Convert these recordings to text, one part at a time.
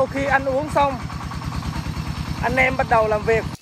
sau khi ăn uống xong anh em bắt đầu làm việc.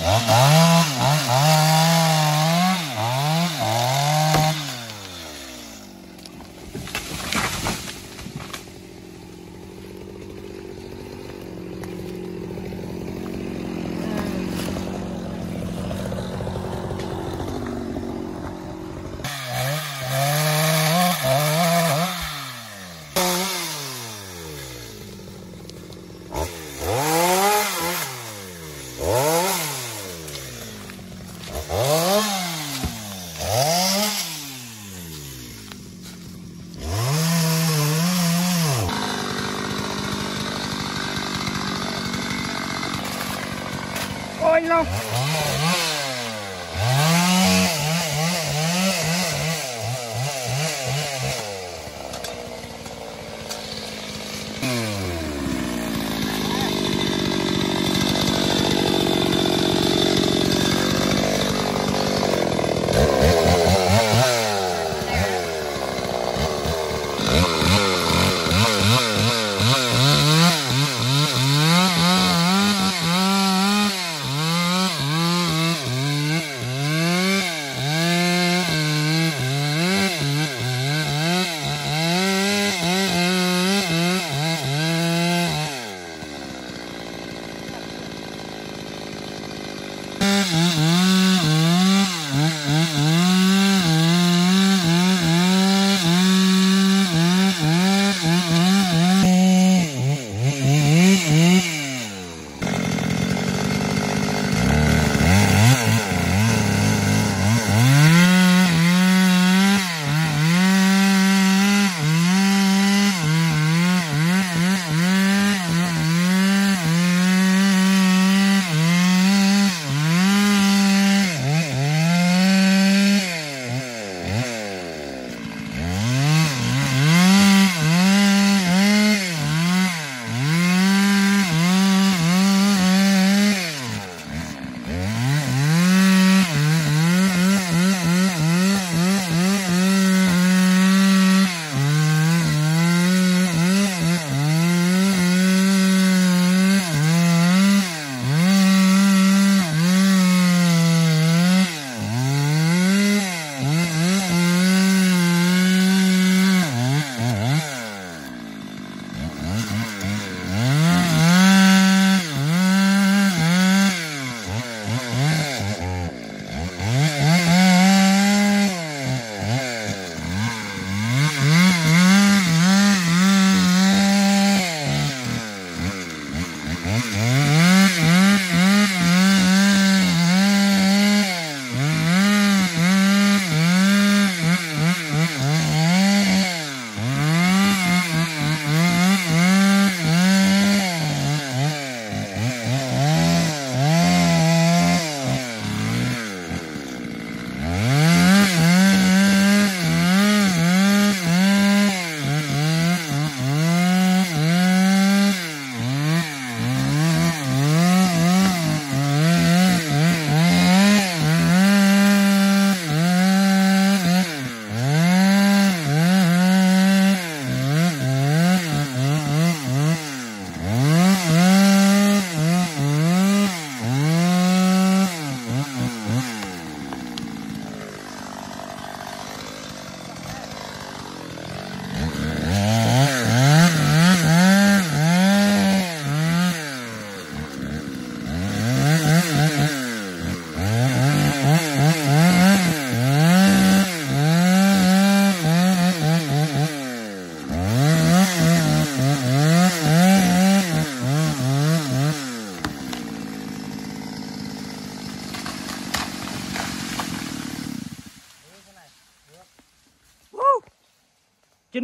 Ôi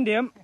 Yeah.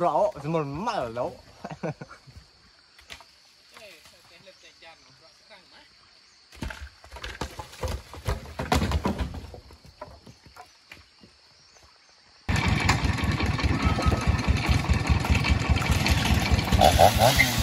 bro, semua mal lo. Uh-huh.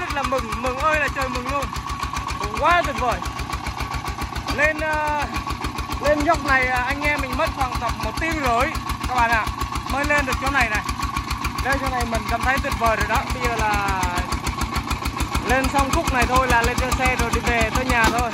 Rất là mừng mừng ơi là trời mừng luôn. Mừng quá tuyệt vời. Lên uh, lên dốc này ờ, anh em mình mất khoảng tầm một tiếng rưỡi các bạn ạ mới lên được chỗ này này. Đây chỗ này mình cảm thấy tuyệt vời rồi đó bây giờ là lên xong khúc này thôi là lên trên xe rồi đi về tới nhà thôi.